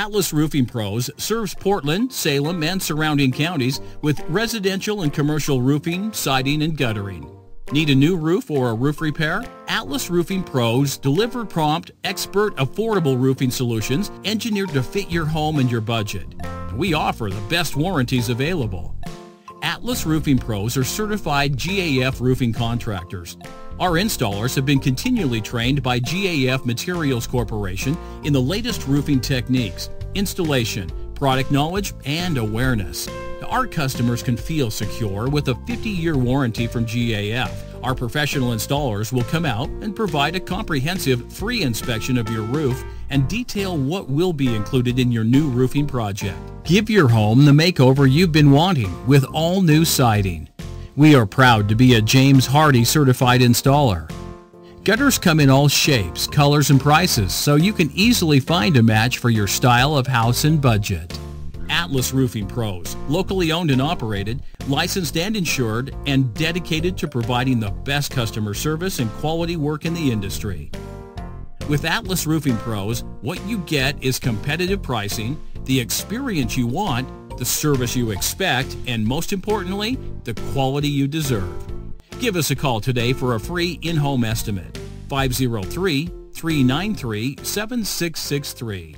Atlas Roofing Pros serves Portland, Salem, and surrounding counties with residential and commercial roofing, siding, and guttering. Need a new roof or a roof repair? Atlas Roofing Pros deliver prompt, expert, affordable roofing solutions engineered to fit your home and your budget. We offer the best warranties available. Atlas Roofing Pros are certified GAF roofing contractors. Our installers have been continually trained by GAF Materials Corporation in the latest roofing techniques, installation, product knowledge, and awareness. Our customers can feel secure with a 50-year warranty from GAF. Our professional installers will come out and provide a comprehensive free inspection of your roof and detail what will be included in your new roofing project. Give your home the makeover you've been wanting with all new siding. We are proud to be a James Hardie certified installer. Gutters come in all shapes, colors, and prices, so you can easily find a match for your style of house and budget. Atlas Roofing Pros, locally owned and operated, licensed and insured, and dedicated to providing the best customer service and quality work in the industry. With Atlas Roofing Pros, what you get is competitive pricing, the experience you want, the service you expect, and most importantly, the quality you deserve. Give us a call today for a free in-home estimate. 503 393 7663.